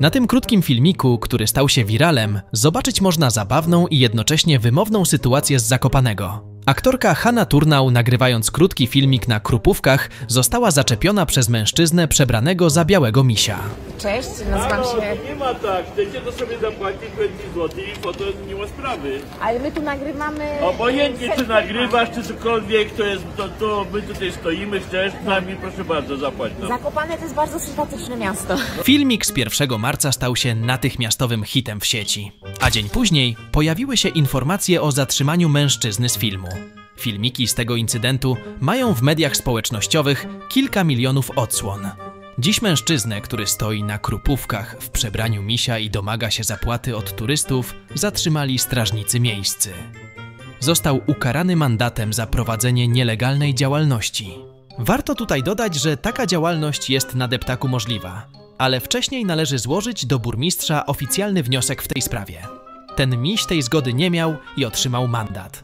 Na tym krótkim filmiku, który stał się wiralem, zobaczyć można zabawną i jednocześnie wymowną sytuację z Zakopanego. Aktorka Hanna Turnał, nagrywając krótki filmik na Krupówkach, została zaczepiona przez mężczyznę przebranego za białego misia. Cześć, nazywam Halo, się... to nie ma tak, chcecie to sobie zapłacić 20 zł i foto nie ma sprawy. Ale my tu nagrywamy... Obojętnie czy nagrywasz, czy cokolwiek, to jest, to, to my tutaj stoimy, chcesz z nami, proszę bardzo, zapłać nam. Zakopane to jest bardzo sympatyczne miasto. Filmik z 1 marca stał się natychmiastowym hitem w sieci, a dzień później pojawiły się informacje o zatrzymaniu mężczyzny z filmu. Filmiki z tego incydentu mają w mediach społecznościowych kilka milionów odsłon. Dziś mężczyznę, który stoi na krupówkach w przebraniu misia i domaga się zapłaty od turystów, zatrzymali strażnicy miejscy. Został ukarany mandatem za prowadzenie nielegalnej działalności. Warto tutaj dodać, że taka działalność jest na deptaku możliwa, ale wcześniej należy złożyć do burmistrza oficjalny wniosek w tej sprawie. Ten miś tej zgody nie miał i otrzymał mandat.